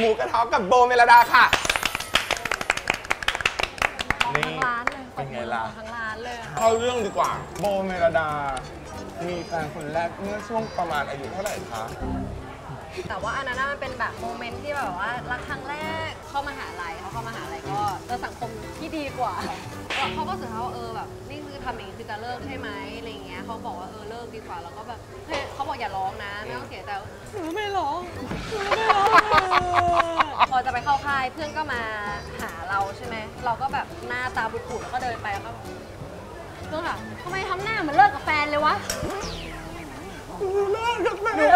หมูกระทะกับโบเมลดาค่ะมองทั้งร้านเลยเป็นไงล่ะมองทั้งร้านเลยอะเข้าเรื่องดีกว่า โบเมลดา มีแฟนคนแรกเมื่อช่วงประมาณอายุเท่าไหร่คะ แต่ว่าอันนั้นน่ะมันเป็นแบบโมเมนต์ที่แบบว่ารักครั้งแรกเข้ามาหาลัยเขาเข้ามาหาลัยก็เจอสังคมที่ดีกว่าแล้วเขาก็รู้สึกว่าเออแบบนี่คือทำอย่างนี้คือจะเลิกใช่ไหมอะไรอย่างเงี้ยเขาบอกว่าเออเลิกดีกว่าแล้วก็แบบเฮ้ยเขาบอกอย่าร้องนะไม่ต้องเสียใจหนูไม่ร้องหนูไม่ร้อง พอจะไปเข้าค่ายเพื่อนก็มาหาเราใช่ไหมเราก็แบบหน้าตาบุดๆแล้วก็เดินไปแล้วก็แบบเพื่อนค่ะทำไมทำหน้าเหมือนเลิกกับแฟนเลยวะเลิกกับแฟหนู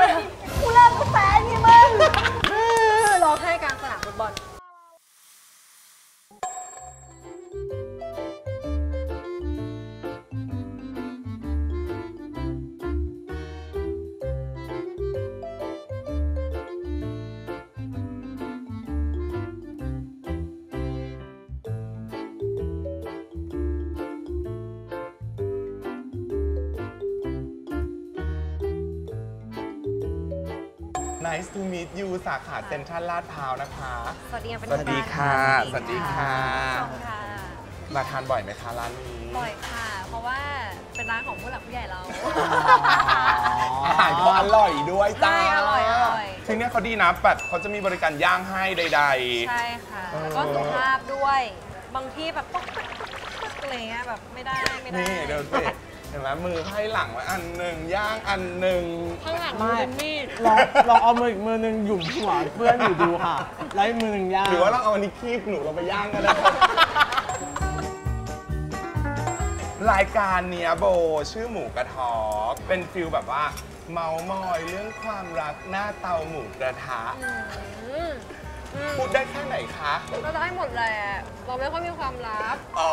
สาขาเซ็นทรัลลาดพร้าวนะคะ สวัสดีค่ะเป็นสวัสดีค่ะทางการสวัสดีค่ะขอบคุณค่ะ มาทานบ่อยไหมคะร้านนี้ บ่อยค่ะ เพราะว่าเป็นร้านของผู้หลักผู้ใหญ่เรา อาหารเขาอร่อยด้วยจ้าใช่อร่อยอร่อย ที่เนี่ยเขาดีนะแบบเขาจะมีบริการย่างให้ใด ใช่ค่ะเออแล้วก็สุขภาพด้วย บางที่แบบป๊อกป๊อกป๊อกป๊อกอะไรเงี้ยแบบไม่ได้ไม่ๆ ได้ นี่เดี๋ยวสิเห็นไหมมือไพ่หลังไว้อันหนึ่งย่างอันหนึ่งข้างหลังไม่เป็นมีดลองลองเอามืออีกมือหนึงหยุ่มหัวเพื่อนอยู่ดูค่ะแล้วอีกมือหนึ่งย่างหรือว่าเราเอาอันนี้คีบหนูเราไปย่างกันเลยรายการเนี้ยโบชื่อหมูกระทอกเป็นฟิลแบบว่า เมามอยเรื่องความรักหน้าเตาหมูกระทะ อืมอืม พูดได้แค่ไหนคะเราได้หมดแหละ เราไม่ค่อยมีความลับ อ๋อ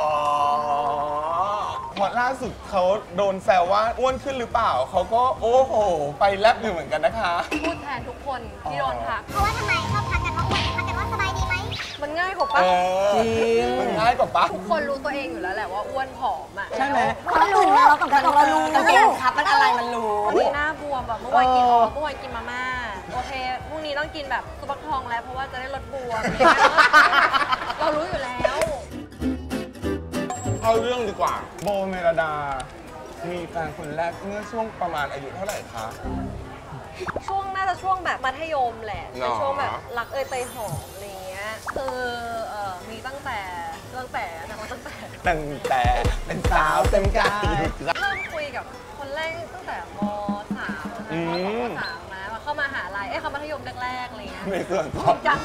พอล่าสุดเขาโดนแซวว่าอ้วนขึ้นหรือเปล่า เขาก็โอ้โห ไปแลบอยู่เหมือนกันนะคะ พูดแทนทุกคนที่โดนทัก เพราะว่าทำไมชอบทักกันว่าอ้วนทักกันว่าสบายดีไหม มันง่ายกว่าเอปะอจริง มันง่ายกว่าปะทุกคนรู้ตัวเองอยู่แล้วแหละว่าอ้วนผอมอะใช่ไหมเรารู้นะเราต้องการเรารู้แต่ที่ครับมันอะไรมันรู้วันนี้หน้าบวมแบบเมื่อวานกินอ๋อเมื่อวานกินมาม่า โอเคพรุ่งี้ต้องกินแบบซุปเทองแล้วเพราะว่าจะได้ลดบวมเรารู้อยู่แล้ว เอาเรื่องดีกว่า โบเมรดา มีแฟนคนแรกเมื่อช่วงประมาณอายุเท่าไหร่คะ ช่วงน่าจะช่วงแบบมัธยมแหละช่วงแบบรักเอยเตยหอมอะไรเงี้ยคือมีตั้งแต่ตั้งแต่ตั้งแต่ตั้งแต่เป็นสาวเต็มกายเริ่มคุยกับคนแรกตั้งแต่ม .3 ม .3 เข้ามาหาลัยเอ้ยเข้ามัธยมแรกๆอะไรเงี้ย ในส่วนขจอริงงจัง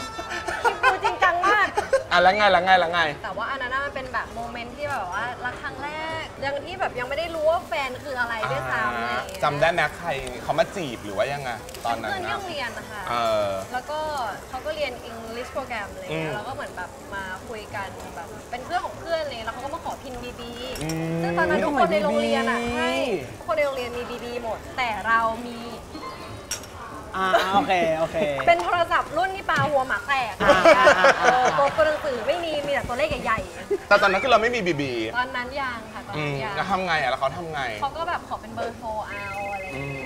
คิดดูจริงจังมาก อะแล้วไงแล้วไงแล้วไง แต่ว่าอันนั้นน่ะมันเป็นแบบโมเมนต์ที่แบบว่ารักครั้งแรก ยังที่แบบยังไม่ได้รู้ว่าแฟนคืออะไรด้วยซ้ำอะไรอย่างเงี้ยจำได้ไหมใครเขามาจีบหรือว่ายังไงตอนนั้นเพื่อนที่นะโรงเรียนนะคะ เออ แล้วก็เขาก็เรียน English program อะไรอืเงี้มยแล้วก็เหมือนแบบมาคุยกันแบบเป็นเพื่อนของเพื่อนเลย แล้วเขาก็มาขอพินบีบีอืมซึ่งตอนนั้นทุกคนในโรงเรียนอะ BB ใช่ทุกคนในโรงเรียนมีบีบีหมด แต่เรามี อ่าโอเคโอเค เป็นโทรศัพท์รุ่นที่ปาหัวหมาแตกอ่าอ่าอ่า เออตัวตัวหนังสือไม่มี มีแต่ตัวเลขใหญ่แต่ตอนนั้นคือเราไม่มีบีบีๆ ตอนนั้นยังค่ะ ตอนอืมนั้นยังแล้วทำไงอะแล้วเขาทำไง เขาก็แบบขอเป็นเบอร์โทรเอาอะไรอย่างเงี้ย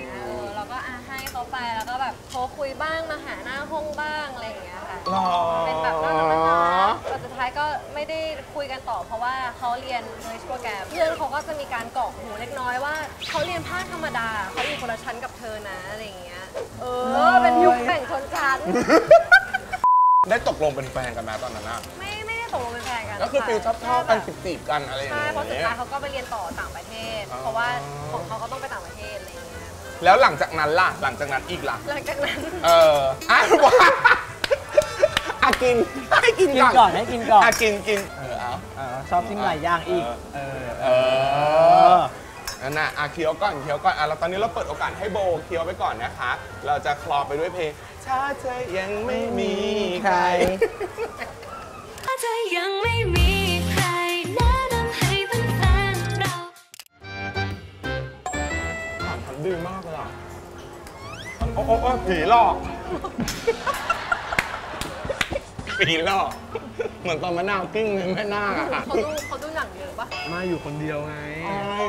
ไปแล้วก็แบบโทรคุยบ้างมาหาหน้าห้องบ้างอะไรอย่างเงี้ยค่ะ หรอเป็นแบบน่ารักน่ารักแต่สุดท้ายก็ไม่ได้คุยกันต่อ เพราะว่าเขาเรียน English program เพื่อนเขาก็จะมีการกรอกหูเล็กน้อยว่าเขาเรียนภาคธรรมดาเขาอยู่คนละชั้นกับเธอนะอะไรอย่างเงี้ย เออ เป็นยุคแบ่งชนชั้น ได้ตกลงเป็นแฟนกันไหมตอนนั้นอะไม่ไม่ได้ตกลงเป็นแฟนกันก็คือฟิลชอบชอบๆกันแค่แบบจีบๆกันอะไรอย่างใช่เงี้เพราะสุดยท้ายเขาก็ไปเรียนต่อต่างประเทศอ๋อเพราะว่าของเขาก็ต้องไปต่างประเทศอะไรอย่างเงี้ย แล้วหลังจากนั้นล่ะ หลังจากนั้นอีกล่ะ หลังจากนั้น เอออะว่าอะกินให้กินกินก่อนก่อนให้กินก่อน อะกินกินเออเอาเออชอบจิ้มหลายอย่างอีก เออ เออนั่นน่ะอะเคี้ยวก่อนเคี้ยวก่อนอะเราตอนนี้เราเปิดโอกาสให้โบเคี้ยวไปก่อนนะคะ เราจะคลอไปด้วยเพลงถ้าเธอยังไม่มีใคร ถ้าเธอยังไม่มี โอ้โอ้ผีหลอก ผีหลอก เหมือนตอนมะนาวกิ้งในแม่นาคอะค่ะเขาดูเขาดูหนังเยอะปะมาอยู่คนเดียวไงใช่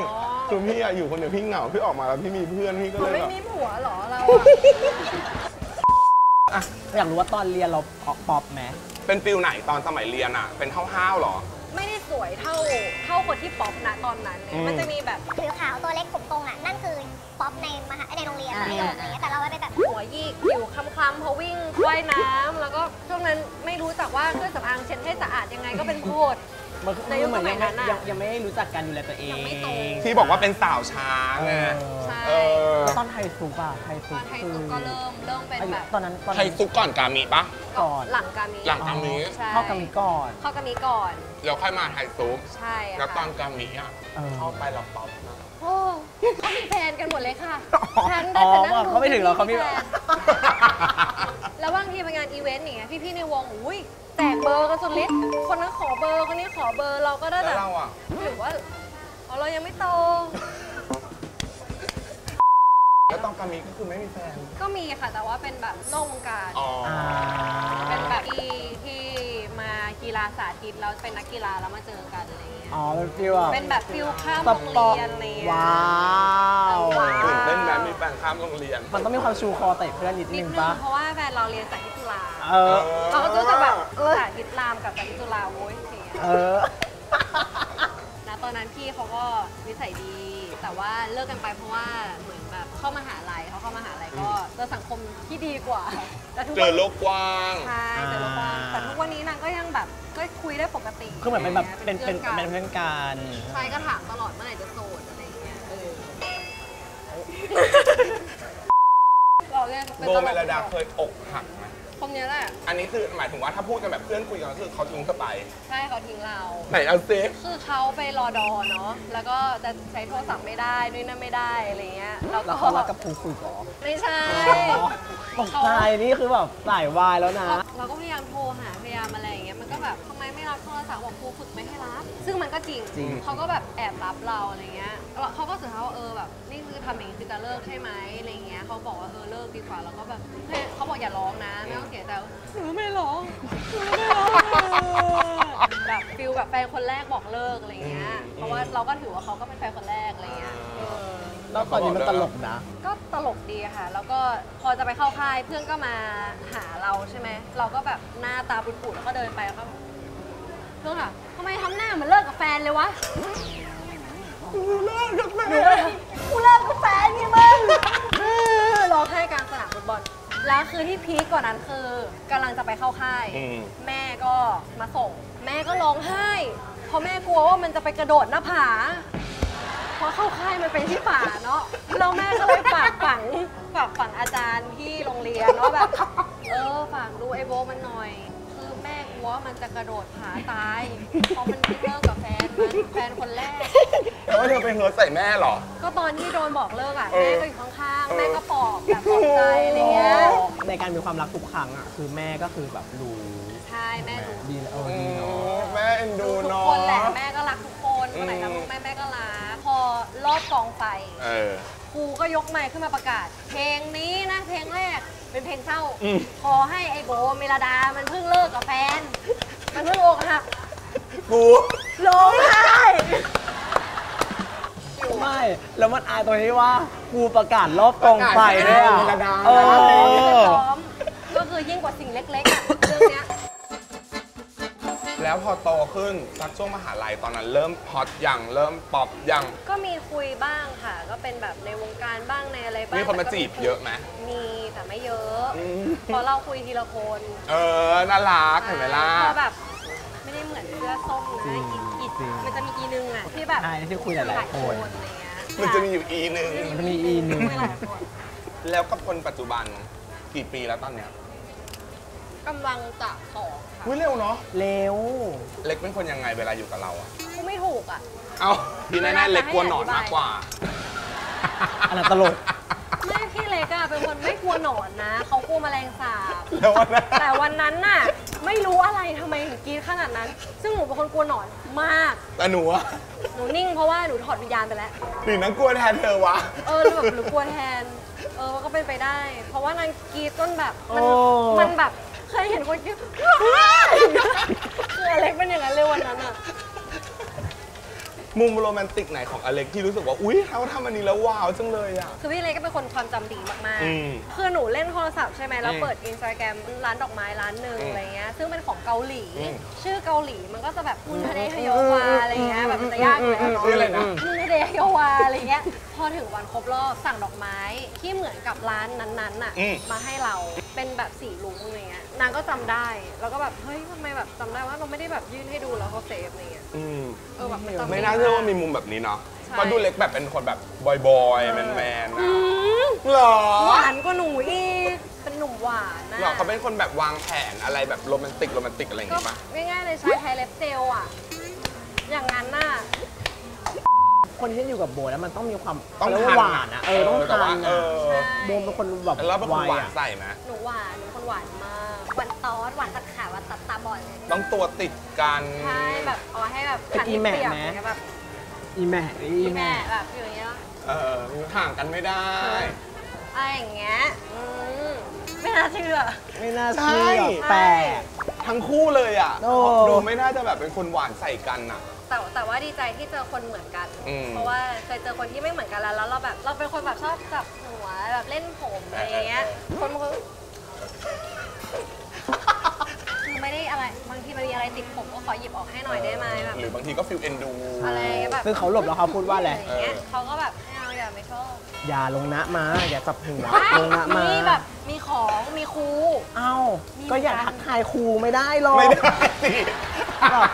คือพี่อะอยู่คนเดียวพี่เหงาพี่ออกมาแล้วพี่มีเพื่อนพี่ก็เขาเลยไม่แบบมีผัวเหรอเราอะอะอยากรู้ว่าตอนเรียนเราป๊อปไหมเป็นฟิลไหนตอนสมัยเรียนอะเป็นห้าวๆเหรอ ไม่ได้สวยเท่าเท่าคนที่ป๊อปนะตอนนั้นเลยมันจะมีแบบ ผิวขาวตัวเล็กผมตรงอะ นั่นคือป๊อปในมหาในโรงเรียนมัธยมอะไรเงี้ยแต่เราเป็นแบบหัวยีกผิวค ล้ำๆเพราะวิ่งว่ายน้ำแล้วก็ช่วงนั้นไม่รู้จักว่าเครื่องสำอางเช็ดให้สะอาดยังไงก็เป็นโพด มันคือในยุคเหมือนสมัยัยงนั้ไม่นน่ะยังยังไม่ได้รู้จักการดูแลตัวเองยังไม่โต ที่บอกว่าเป็นสาวช้างไงใช่เออแล้วตอนไทยซุปอะไทยตซุอปนไทยคืซุอปก็เริ่มเริ่มเป็นแบบตอนนั้นตอนไทยซุกก่อนกามิปะ ก่อนหลังกามิหลัง กามิ ใช่เข้ากันมีก่อนเข้ากามิก่อน แล้วค่อยมาไทยซุก ใช่แล้วตอค่ะนกามิอะ เออเข้าไปแล้วป๊อปนะโอ้ เขามีแฟนกันหมดเลยค่ะอ๋อฉันได้แต่นั่งดูเขาไม่ถึงหรอกเขามีแฟนแล้วบางทีไปงานอีเวนต์อย่างเงี้ยพี่ๆในวงอุ้ยแตกเบอร์กันสุดฤทธิ์คนนั้นขอเบอร์คนนี้ขอเบอร์เราก็ได้แล้แต่วเราอะหรือว่าอ๋อเรายังไม่โตแล้วตอนกามิก็คือไม่มีแฟน ก็มีค่ะแต่ว่าเป็นแบบนอกวงการอ๋ออ่าเป็นแบบที่ที่มา กีฬาสาธิตแล้วเป็นนักกีฬาแล้วมาเจอกันอะไรเงี้ยอ๋อเป็น feel อะเป็นแบบ feel ข้ามโรงเรียนอะไรเงี้ย ว้าวว้าว ตื่นเต้นแม้มีแฟนข้ามโรงเรียนมันต้องมีความชูคอเตะเพื่อนนิดนินึดงนึงปะเพราะว่าแฟนเราเรียนสายที่จุฬาเออเราก็จะแบบสาธิตรามกับสาธิตจุฬาโว้ยเสียเออ นะตอนนั้นพี่เขาก็นิสัยดี แต่ว่าเลิกกันไปเพราะว่าเหมือนแบบเข้ามหาลัยเขาเข้ามหาลัยก็เจอ สังคมที่ดีกว่าแต่ทุกวัน เจอโลกกว้าง ใช่เจอโลกกว้างอ่าแต่ทุกวันนี้นางก็ยังแบบก็คุยได้ปกติคือเหมือนเป็นแบบเป็นพื่เป็นกัเป็นเพื่อนกันใช่ก็ถามตลอดเมื่อไหร่จะโสดอะไรอย่างเงี้ยเออเราเนี่ยเป็นโบตลก เมลดาเคยอกหักไหม คนเนี้ยแหละ อันนี้คือหมายถึงว่าถ้าพูดกันแบบเพื่อนคุยกันก็คือเขาทิ้งเธอไป ใช่เขาทิ้งเรา ไหนเอาซิคือเขาไปรอดอเนาะ แล้วก็จะใช้โทรศัพท์ไม่ได้ด้วยนั่นไม่ได้อะไรเงี้ยแล้วแล้วก็เขารักกับครูฝึกเหรอไม่ใช่ตกใจนี่คือแบบสายวายแล้วนะ เราเราก็พยายามโทรหา มไม่รับโทรศัพท์บอกครูฝึกไม่ให้รับ ซึ่งมันก็จริงจริง เขาก็แบบแอบรับเราอะไรเงี้ยแล้วเขาก็สุดท้ายว่าเออแบบนี่คือทำอย่างนี้คือจะเลิกใช่ไหมอะไรเงี้ยเขาบอกว่าเออเลิกดีกว่าแล้วก็แบบเฮ้ยเขาบอกอย่าร้องนะไม่ต้องเสียใจหนูไม่ร้องหนูไม่ร้องแบบฟิลแบบแฟนคนแรกบอกเลิกอะไรเงี้ยเพราะว่าเราก็ถือว่าเขาก็เป็นแฟนคนแรกอะไรเงี้ยเออ แล้วตอนนี้มันตลกนะ ก็ตลกดีค่ะ แล้วก็พอจะไปเข้าค่ายเพื่อนก็มาหาเราใช่ไหม เราก็แบบหน้าตาปุดๆแล้วก็เดินไปแล้วก็แบบ เพื่อนค่ะทำไมทำหน้าเหมือนเลิกกับแฟนเลยวะกูเลิกกับแฟหนูนก็เลยกูเลิกกับแฟนนี่มึงร้องไห้กลางสนามฟุตบอลแล้วคือที่พีคกว่านั้นคือกำลังจะไปเข้าค่ายอืมแม่ก็มาส่ง แม่ก็ร้องไห้ เพราะแม่กลัวว่ามันจะไปกระโดดหน้าผาเพราะเข้าค่ายมันเป็นที่ป่าเนาะแล้วแม่ก็เลยฝากฝังฝากฝังอาจารย์ที่โรงเรียนว่าแบบ เออฝากดูไอโบมันหน่อยคือแม่ก ลัวว่ามันจะกระโดดผาตาย เพราะมันเพิ่งเลิกกับแฟนมันแฟนคนแรกแต่ว่าเธอไปเฮิร์ตใส่แม่เหรอ ก็ตอนที่โดนบอกเลิกอะเออแม่ก็อยู่ข้างๆ แม่ก็ปลอบแบบปลอบใจอะไรเงี้ย ในการมีความรักทุกครั้งอะคือแม่ก็คือแบบรู้ใช่แม่ดูดีเอออืดีเนาะมแม่เอ็นดูทุกเนาะคนแหละแม่ก็รักทุกคนคนไหนรักอืมลูกแม่แม่ก็รักพอรอบกองไฟเออครูก็ยกไมค์ขึ้นมาประกาศ เพลงนี้นะเพลงแรก เป็นเพลงเศร้าอืมขอให้ไอโบเมลดา มันเพิ่งเลิกกับแฟน มันเพิ่งอกหักกูร้องไห้ไม่ แล้วมันอายตรงที่ว่ากูประกาศรอบกองไฟด้วยอะประกาศเอให้อซ้อมก็คือยิ่งกว่าสิ่งเล็ก แล้วพอโตขึ้นสักช่วงมหาลัยตอนนั้นเริ่มฮอตยังเริ่มป๊อปยังก็มีคุยบ้างค่ะ ก็เป็นแบบในวงการบ้างในอะไรบ้างมีคนมาจีบเยอะไหมมีแต่ไม่เยอะอืมเพราะเราคุยทีละคน เออน่ารักเห็นไหมล่ะพอแบบไม่ได้เหมือนเสื้อส้มนะจริงอีกอีกจริงมันจะมีอีนึงอะที่แบบใช่ที่คุยหลายๆคนอะไรเงี้ยมันจะมีอยู่อีนึงมันจะมีอีหนึ่งคุยหลายคนแล้วกับคนปัจจุบันกี่ปีแล้วตอนเนี้ย กำลังจะสองค่ะอุ้ยเร็วเนาะเร็ว เล็กเป็นคนยังไงเวลาอยู่กับเราอะกูไม่ถูกอะ เอ้าพี่แน่ๆเล็กกลัวหนอนมากกว่า อันนั้นตลก ไม่พี่เล็กอะเป็นคนไม่กลัวหนอนนะ เขากลัวแมลงสาบ แล้ววันนั้นแต่วันนั้นน่ะ ไม่รู้อะไรทำไมถึงกรีดขนาดนั้น ซึ่งหนูเป็นคนกลัวหนอนมาก แต่หนูอะหนูนิ่งเพราะว่าหนูถอดวิญญาณไปแล้ว หรือนังกลัวแทนเธอวะ เออหรือแบบหรือกลัวแทน เออมันก็เป็นไปได้ เพราะว่านางกรีดจนแบบมันโอ้ มันแบบ เคยเห็นคนกรีดคืออเล็กเป็นอย่างนั้นเลยวันนั้นอะมุมโรแมนติกไหนของอเล็กที่รู้สึกว่า อุ๊ยเขาทำอันนี้แล้วว้าวจังเลยอะ คือพี่เล็กก็เป็นคนความจำดีมากอืมๆ คือหนูเล่นโทรศัพท์ใช่ไหมแล้วอืมเปิดอินสตาแกรมร้านดอกไม้ร้านหนึ่งอืมอะไรเงี้ย ซึ่งเป็นของเกาหลี อืมชื่อเกาหลีมันก็จะแบบมุนทะเดฮโยวาอะไรเงี้ย แบบมันจะยากเลยอะเนาะชื่ออะไรนะ มุนทะเดฮโยวาอะไรเงี้ย พอถึงวันครบรอบสั่งดอกไม้ที่เหมือนกับร้านนั้นๆน่ะ อืม มาให้เราเป็นแบบสีลุ้งอะไรเงี้ย นางก็จำได้ แล้วก็แบบเฮ้ยทำไมแบบจำได้ว่าเราไม่ได้แบบยื่นให้ดูแล้วเขาเซฟอะไรเงี้ย อืม เออแบบมันจำ ไม่ดีน่าเชื่อว่าากมีมุมแบบนี้เนาะใช่ เพราะดูเล็กแบบเป็นคนแบบบอยๆแมนๆอืนะมหรอหวานกว่าหนูอีก เป็นหนุ่มหวานนะ หรอเขาเป็นคนแบบวางแผนอะไรแบบโรแมนติกโรแมนติกอะไรอย่างก็งี้ปะง่ายๆเลยใช้ไทยเล็บเจลอะอย่างนั้นน่ะ คนที่อยู่กับโบแล้วมันต้องมีความต้องเขาเรียกทัว่านหวานอะเออต้องแต่ทาว่านเออะอใช่ โบเป็นคนแบบแล้วเป็นคนไวหวานอะใส่ไหมหนูหวานหนูคนหวาน ต้องตัวติดกัน ใช่แบบเอาไว้ให้แบบเป็นขัดอีแหม่เปียกไหมอย่างเงี้ยแบบอีแม่อีอีแม่แม่แบบอยู่อย่างเงี้ยเออห่างกันไม่ได้อะไรอย่างเงี้ยอืมไม่น่าเชื่อ ไม่น่าใช่เชื่อแปลก ทั้งคู่เลยอะโอ้ ดูไม่น่าจะแบบเป็นคนหวานใส่กันอะ แต่แต่ว่าดีใจที่เจอคนเหมือนกัน อืมเพราะว่าเคยเจอคนที่ไม่เหมือนกันแล้วแล้วเราแบบเราเป็นคนแบบชอบจับหัวแบบเล่นผมอะไรอย่างเงี้ย คนบางคน มันมีอะไรติดผมก็ขอหยิบออกให้หน่อยได้ไหมแบบหรือบางทีก็ feel เอ็นดู อะไรแบบซึ่งเขาหลบแล้วเขาพูดว่าอะไรอย่างเงี้ยเขาก็แบบไม่เอาอย่าไม่ชอบอย่าลงนะมา อย่าจับหัวลงนะมามีแบบมีของมีครู เอ้ามีก็อย่าเหมือนกันทักทายครูไม่ได้หรอกไม่ได้สิ แบบ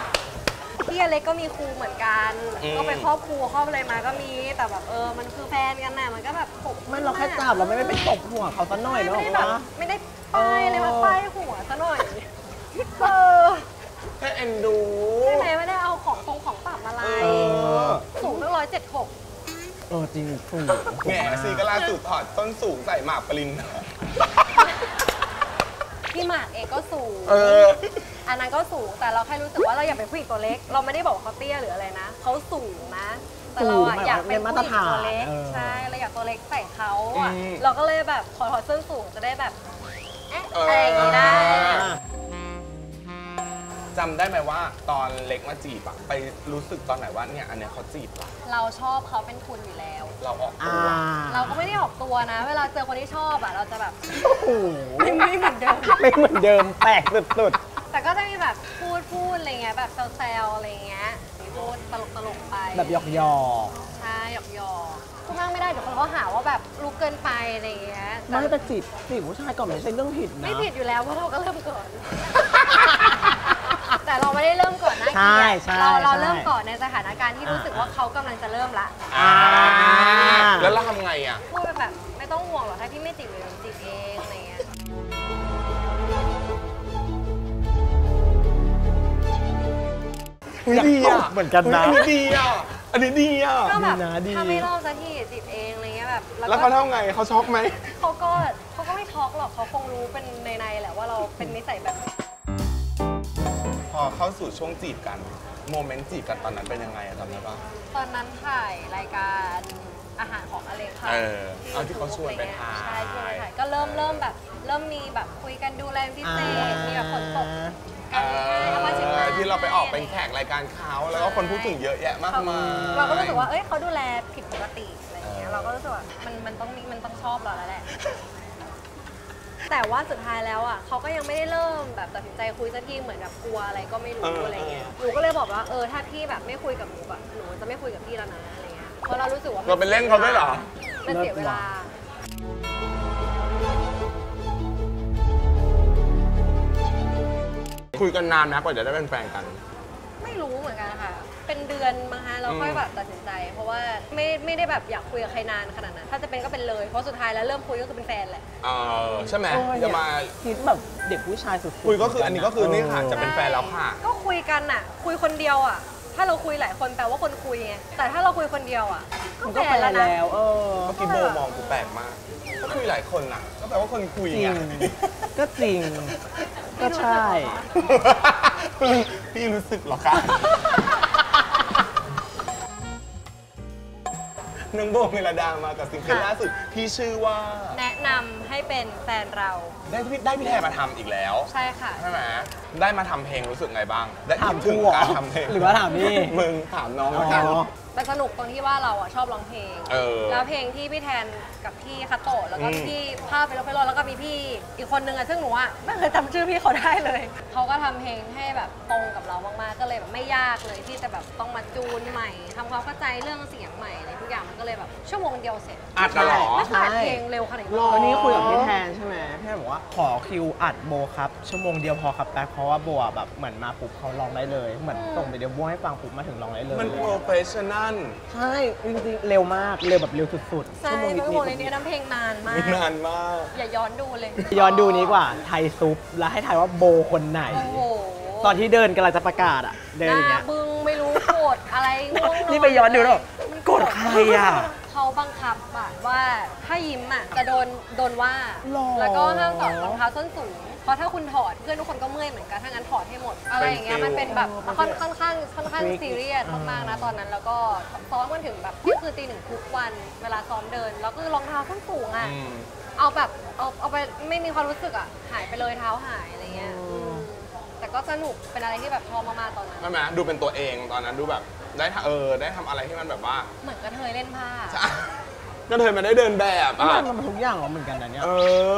พี่เล็กก็มีครูเหมือนกัน อืม ก็ไปครอบครูครอบอะไรมาก็มีแต่แบบเออมันคือแฟนกันน่ะมันก็แบบผมไม่เราแค่จับเราไม่ได้ไปตบหัวเขาซะหน่อยเนาะไม่ได้แบบวะ ไม่ได้ป้ายเลยมาป้ายหัวซะหน่อย เออแค่เอ็นดูใช่ไหมไม่ได้เอาของทรงของต่ำอะไรเออสูงตั้งร้อยเจ็ดหกเออจริงถูกแหมซีก็ล่าสุดถอดส้นสูงใส่หมากปริน พี่หมากเองก็สูง เออ อันนั้นก็สูงแต่เราแค่รู้สึกว่าเราอยากเป็นผู้หญิงตัวเล็ก เราไม่ได้บอกว่าเขาเตี้ยหรืออะไรนะเขาสูงนะ แต่เราอะอยากเป็นผู้หญิงตัวเล็กใช่เราอยากตัวเล็กใส่เขาอะอืมเราก็เลยแบบขอถอดส้นสูงจะได้แบบเอ๊ะอะไรอย่างงี้ได้ จำได้ไหมว่าตอนเล็กมาจีบอะไปรู้สึกตอนไหนว่าเนี่ยอันเนี้ยเขาจีบเราเราชอบเขาเป็นคุณอยู่แล้ว เราออกตัอ่าวเราก็ไม่ได้ออกตัวนะ เวลาเจอคนที่ชอบอะเราจะแบบโอ้โหไม่ไม่เหมือนเดิม ไม่เหมือนเดิมแปลกสุดแต่ก็จะมีแบบพูดพูดอะไรเงี้ยแบบแซวๆอะไรเงี้ยพูดตลกตลกๆไปๆ แบบหยอกหยอกใช่หยอกหยอกๆพูดมากไม่ได้เดี๋ยวคนเขาหาว่าแบบลุกเกินไปอะไรเงี้ยๆแต่ไม่แต่จีบจีบผู้ชายก่อนไม่ใช่เรื่องผิดนะไม่ผิดอยู่แล้วเพราะเราก็เริ่มก่อน แต่เราไม่ได้เริ่มก่อนนะใช่ใช่เราเราใช่ เริ่มก่อนในสถานการณ์ที่รู้สึกว่าเขากำลังจะเริ่มละอ่าแล้วเราทำไงอะ พูดไปแบบไม่ต้องห่วงหรอกถ้าพี่ไม่จีบเลยหนูจีบเองอะไรเงี้ยอยากดีตอะบเหมือนกันนะ อันนี้ดีอะ อันนี้ดีอะ ก็แบบดีนะดี ถ้าไม่เริ่มสักทีจีบเองอะไรเงี้ยแบบแล้วก็เขาเท่าไงเขาช็อกไหม เขาก็เขาก็ไม่ช็อกหรอกเขาคงรู้เป็นในๆแหละว่าเราเป็นนิสัยแบบนี้พ อเข้าสู่ช่วงจีบกัน โมเมนต์จีบกันตอนนั้นเป็นยังไงอะจำได้ปะตอนนั้นถ่ายรายการอาหารของอเล็กค่ะเออเอาที่เขาชวนไปถ่ายใช่ชวนไปถ่ายก็เริ่มเริ่มแบบเริ่มมีแบบคุยกันดูแลเป็นพิเศษมีแบบฝนตกเอกันให้เอามาชิมอที่เราไปออกเป็นแขกรายการเขาแล้วก็คนพูดถึงเยอะแยะมากมายเราก็รู้สึกว่าเอ้ยเขาดูแลผิดปกติอะไรอย่างเงี้ยเออเราก็รู้สึกว่ามันมันต้องมีมันต้องชอบเราแล้วแหละ แต่ว่าสุดท้ายแล้วอะเขาก็ยังไม่ได้เริ่มแบบตัดสินใจคุยสักทีเหมือนกับกลัวอะไรก็ไม่รู้อะไรเงี้ยหนูก็เลยบอกว่าเออถ้าพี่แบบไม่คุยกับหนูแบบหนูจะไม่คุยกับพี่แล้วนะอะไรเงี้ยเพราะเรารู้สึกว่ามัเราไปเล่นเขาด้วยเหรอมันเสียเวลาคุยกันนานนะกว่าจะได้เป็นแฟนกัน ไม่รู้เหมือนกันค่ะ เป็นเดือนมั้งคะเราค่อยแบบตัดสินใจ เพราะว่าไม่ไม่ได้แบบอยากคุยกับใครนานขนาดนั้น ถ้าจะเป็นก็เป็นเลยเพราะสุดท้ายแล้วเริ่มคุยก็คือเป็นแฟนแหละเออใช่ไหมเออเนี่ยจะมาคิดแบบเด็กผู้ชายสุดๆคุยก็คืออันนี้ก็คือนี่ค่ะเจะเป็นแฟนแล้วค่ะ ก็คุยกันอะ คุยคนเดียวอะถ้าเราคุยหลายคนแปลว่าคนคุยไงแต่ถ้าเราคุยคนเดียวอะก็มันแฟก็นแฟนแล้วนะแล้วเออเมื่อกี้โบมองกูแปลกมากก็คุยหลายคนน่ะ ก็แปลว่าคนคุยจริไงงก็จริง ก็ใช่ พี่รู้สึกเหรอคะ น้องโบเมลดามากับซิงเกิลล่าสุดที่ชื่อว่า แนะนำให้เป็นแฟนเรา ได้พี่ได้พี่แทนมาทำอีกแล้วใช่ค่ะ ใช่ไหมได้มาทำเพลงรู้สึกไงบ้าง ได้ถามถึงกูเหรอการทำเพลงหรือว่าถามนี่ มึงถามน้องอ๋แล้วกันอแต่สนุกตรงที่ว่าเราอะชอบร้องเพลง เออแล้วเพลงที่พี่แทนกับพี่คาโตะแล้วก็อืม พี่ภาพไปรถไฟรถแล้วก็มีพี่อีกคนนึงอะซึ่งหนูอะไม่เคยจำชื่อพี่เขาได้เลย เขาก็ทำเพลงให้แบบตรงกับเรามากๆ ก็เลยแบบไม่ยากเลยที่จะแบบต้องมาจูนใหม่ทำความเข้าใจเรื่องเสียงใหม่อะไรทุก อย่างมันก็เลยแบบชั่วโมงเดียวเสร็จอัดกันเหรอ ไม่เคยอัดใช่เพลงเร็วขนาดนี้วันนี้คุยกับพี่แทนใช่ไหมพี่แทนบอกว่าขอคิวอัดโบครับชั่วโมงเดียวพอครับแต่เพราะว่าโบอะแบบเหมือนมาปุ๊บเขาร้องได้เลยเหมือนส่งไปเดียวโบให้ฟังปุ๊บมาถึงร้องได้เลยมันโปรเฟชชั่น l ใช่จริงๆเร็วมากเร็วแบบเร็วสุดๆใช่ชั่วโมงไม่นิดโมงในนี้น้ำเพลงนานมาก นานมาก อย่าย้อนดูเลยๆย้อนดูนี้กว่าไทยซุปแล้วให้ทายว่าโบคนไหน โอ้โหตอนที่เดินกำลังจะประกาศอะเดินหอย่างน้าเงี้ยบึ้งไม่รู้โกรธอะไรง่วงนอนนี่ไปย้อนดูแล้วแบบโกรธใครอะเขาบังคับอะว่าถ้ายิ้มอะจะโดนโดนว่า หรอ แล้วก็ห้ามถอดรองเท้าส้นสูง เพราะถ้าคุณถอดเพื่อนทุกคนก็เมื่อยเหมือนกัน ถ้างั้นถอดให้หมด อะไรอย่างเงี้ย มันเป็นแบบค่อนค่อนข้างค่อนข้างซีเรียสมากๆนะตอนนั้น แล้วก็ซ้อมกันถึงแบบเที่ยงคืนตีหนึ่งทุกวัน เวลาซ้อมเดิน แล้วก็รองเท้าส้นสูงอะ อืม เอาแบบเอาเอาไปไม่มีความรู้สึกอะหายไปเลยเท้าหายอะไรเงี้ยอืมแต่ก็สนุกเป็นอะไรที่แบบชอบมากๆตอนนั้น ใช่ไหมดูเป็นตัวเองตอนนั้นดูแบบ ได้ทำเออได้ทำอะไรที่มันแบบว่าเหมือนกระเทยเล่นผ้า ก็เธอมาได้เดินแบบมันอะทำมาทุกอย่างเหรอเหมือนกันนะเนี่ย เอ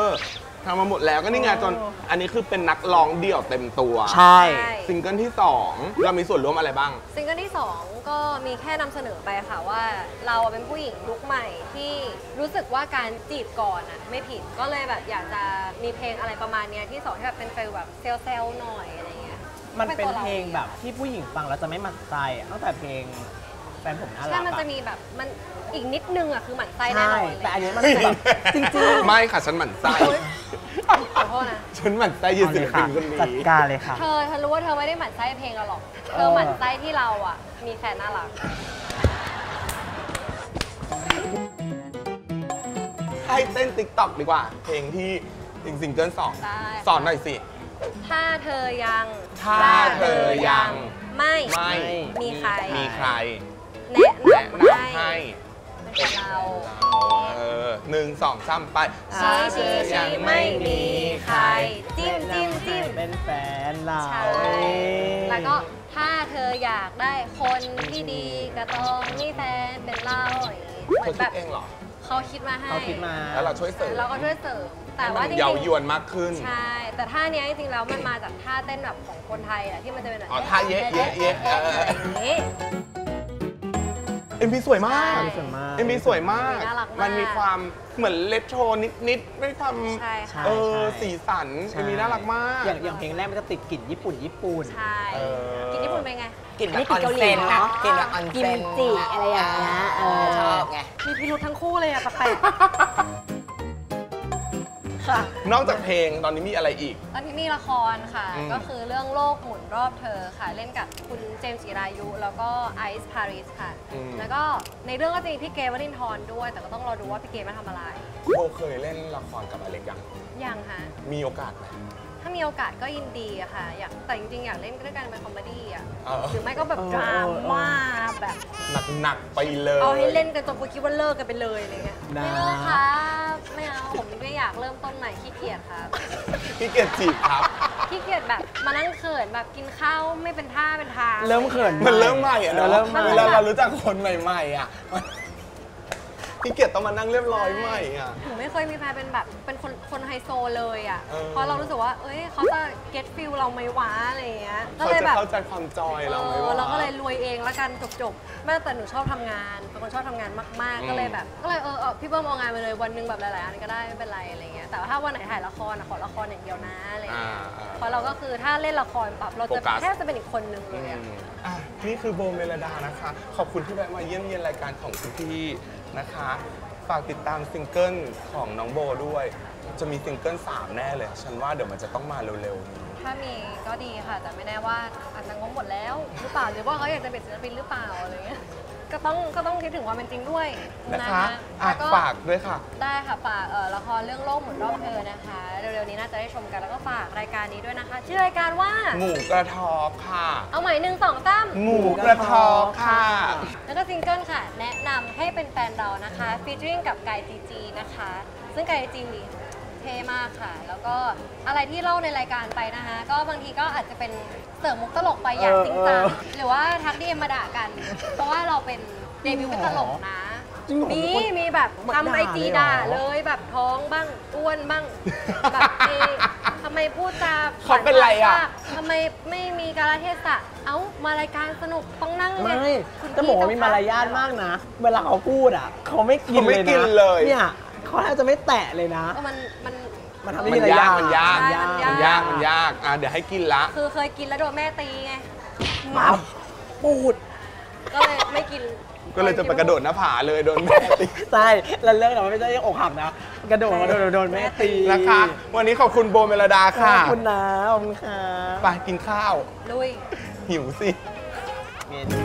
อทำมาหมดแล้วก็นี่ไงจนอันนี้คือเป็นนักร้องเดี่ยวเต็มตัวใช่ ใช่ ซิงเกิลที่ 2 เรามีส่วนร่วมอะไรบ้าง ซิงเกิลที่ 2 ก็มีแค่นำเสนอไปค่ะว่า เราอะเป็นผู้หญิงยุคใหม่ที่รู้สึกว่าการจีบก่อนอะไม่ผิดก็เลยแบบอยากจะมีเพลงอะไรประมาณเนี้ยที่สองที่แบบเป็น feel แบบ self self หน่อยอะไรเงี้ย มันเป็นตัวเราเพลงแบบที่ผู้หญิงฟังแล้วจะไม่หมั่นไส้อะตั้งแต่เพลงแฟนผมน่ารัใช่กมันจะอะมีแบบมันอีกนิดนึงอะคือหมั่นไส้แน่ใช่นอนเลยแต่อันนี้มันคือแบบจริงไม่ค่ะ ฉันหมั่นไส้ ขอโทษนะ ฉันหมั่นไส้ๆยืนเอาศิเลลยปิค่ะนคนจัดนี้การเลยค่ะ เธอเธอรู้ว่าเธอไม่ได้หมั่นไส้เพลงเราหรอก เธเอออหมั่นไส้ที่เราอะ มีแฟนน่ารัก ให้เต้นติ๊กต็อกดีกว่า เพลงที่ซิงเกิลสองได้ สอนหน่อยสิ ถ้าเธอยังถ้าเธอยัง ไม่ไม่มีใครมีใคร แนะแนะนำนำให้เป็นเราเออหนึ่งสองสามไปชี้ชี้ชี้ไม่มีใคร จิ้มจิ้มจิ้ม เป็นแฟนเราใช่ แล้วก็ถ้าเธออยากได้คนที่ดีก็ต้องมีแฟนเป็นเราอย่างงี้เหมืเธออนแบคิดบเองเหรอ เขาคิดมาให้เขาคิดมา แล้วเราช่วยเสริมเราก็ช่วยเสริม แต่ให้ว่ามันจริงเยาๆวยวนมากขึ้น ใช่ แต่ท่าเนี้ยจริงๆแล้วมันมาจากท่าเต้นแบบของคนไทยแหละที่มันจะเป็นแบบอ๋อท่าเยะเยะเยะอะไรอย่างงี้ MV สวยมาก ใช่สวยมาก MV สวยมาก น่ารักมากมันมีความเหมือนเลตโชนิดๆไม่ความใช่ค่ะ เออใช่ สีสันใช่ MV น่ารักมาก อย่างอย่างเพลงแรกมันจะติดกลิ่นญี่ปุ่นญี่ปุ่น ใช่เออ กิ นญี่ปุ่นเป็นไง กลิ่นแบบนี่อกลิ่อนนเกาหลีเซนเนนะอะกลิ่นแบบออนเซนกิมจิอะไรอย่างเงี้ยเออชอบไง มีพิรุธทั้งคู่เลยอะแปลกๆค่ะนอกจากเพลงตอนนี้มีอะไรอีก ตอนนี้มีละครค่ะอืมก็คือเรื่องโลกหมุนรอบเธอค่ะ เล่นกับคุณเจมส์จิรายุ แล้วก็ไอซ์พาริสค่ะ แล้วก็ในเรื่องก็จะมีพี่เกวรินทร์ด้วย แต่ก็ต้องรอดูว่าพี่เกมาทำอะไรโบเคยเล่นละครกับอเล็กยังยังคะมีโอกาสไหม ถ้ามีโอกาสก็ยินดีอะค่ะ อยากแต่จริงๆ อยากเล่นด้วยกันเป็น comedy อะเออ หรือไม่ก็แบบเออดราม่าแบบ หนักๆไปเลย เอาให้เล่นกันจนกูคิดว่าเลิกกันไปเลยอะไรเงี้ยนะ ไม่เลิกครับไม่เอาผมไม่อยากเริ่มต้นใหม่ขี้เกียจครับพี่เกียรติจีบครับ ขี้เกียจแบบมานั่งเขินแบบกินข้าวไม่เป็นท่าเป็นทาง เริ่มเขิน มันเริ่มใหม่อะเนอะเริ่มใหม่ เวลาเรารู้จักคนใหม่ๆอะ พี่เกียรติต้องมานั่งเรียบร้อยใหม่อะหนูไม่เคยมีแฟนเป็นแบบเป็นคนคนไฮโซเลยอะ เออ เพราะเรารู้สึกว่า เอ้ยเขาจะ get feel เราไหมวะอะไรอย่างเงี้ย ก็เขาเลยจะแบบเข้าใจความจอยเราไหมเออวะ เราก็เลยรวยเองแล้วกันจบๆแม่แต่หนูชอบทำงานเป็นคนชอบทำงานมากอืม ๆ ก็เลยแบบ ก็เลยเออเออพี่เบิ้มเอางานไปเลยวันหนึงแบบหลายๆอันก็ได้ไม่เป็นไรอะไรเงี้ย แต่ว่าถ้าวันไหนถ่ายละครอะขอละครอย่างเดียวนะอะไรอ่าเงี้ย อ่า เพราะเราก็คือถ้าเล่นละครปรับเราจะโฟกัส แทบจะเป็นอีกคนนึงเลอืยอะมอะนี่คือโบเมลดานะคะ ขอบคุณที่แวะมาเยี่ยมเยียนรายการของคุณพี่ นะคะ ฝากติดตามซิงเกิลของน้องโบด้วย จะมีซิงเกิล3 แน่เลย ฉันว่าเดี๋ยวมันจะต้องมาเร็วๆนี้ ถ้ามีก็ดีค่ะ แต่ไม่แน่ว่าอาจจะงงหมดแล้วหรือเปล่าหรือว่าเขาอยากจะเป็นศิลปินหรือเปล่าอะไรเงี้ย ก็ต้องก็ต้องคิดถึงความเป็นจริงด้วยนะคะอะแล้วก็ฝากด้วยค่ะ ได้ค่ะฝากเอ่อละครเรื่องโลกหมุนรอบเธอนะคะ เร็วๆนี้น่าจะได้ชมกันแล้วก็ฝากรายการนี้ด้วยนะคะ ชื่อรายการว่าหมูกระทอกค่ะ เอาใหม่หนึ่งสองสามหมูกระทอล์กค่ะ แล้วก็ซิงเกิลค่ะ แนะนำให้เป็นแฟนเรานะคะ featuring กับกายจีจีนะคะ ซึ่งไกลจริงดี เท่มากค่ะ แล้วก็อะไรที่เล่าในรายการไปนะคะ ก็บางทีก็อาจจะเป็นเสริมมุกตลกไปอย่างเออจริงจังเออหรือว่าทัก DM มาด่ากัน เพราะว่าเราเป็นเดบิวต์เป็นตลกนะจริงเหรอมีมีคนมีแบบมาทำ IG ด่าด่าเลยเหรอเลยแบบท้องบ้างอ้วนบ้างแบบเอะทำไมพูดจาเขาเป็นไรอะทำไมไม่มีกาลเทศะ เอ้ามารายการสนุกต้องนั่งไม่เลยคุณจะบอกว่ามีพี่มารเจ้ยาทมากนะ เวลาเขาพูดอะ เขาไม่กินเขาไม่เลยนะกินเลย เนี่ย เขาแทบจะไม่แตะเลยนะเออมันมัน มันทำมัให้นมียากมันยากใช่มันยาก มันยากมันยากอะเดี๋ยวให้กินละ คือเคยกินแล้วโดนแม่ตีไงมาปูด ก็เลยไม่กินก็เลยจะไปกระโดดหน้าผาเลยโดนแม่ตี ใช่แล้วเรื่องเราไม่ใช่อกหักนะ กระโดดมาโดนโดนแม่ตีนะคะ วันนี้ขอบคุณโบเมลดาขค่ะอบคุณนะขอบคุณค่ะไปกินข้าว ลุย หิวสิ เมนู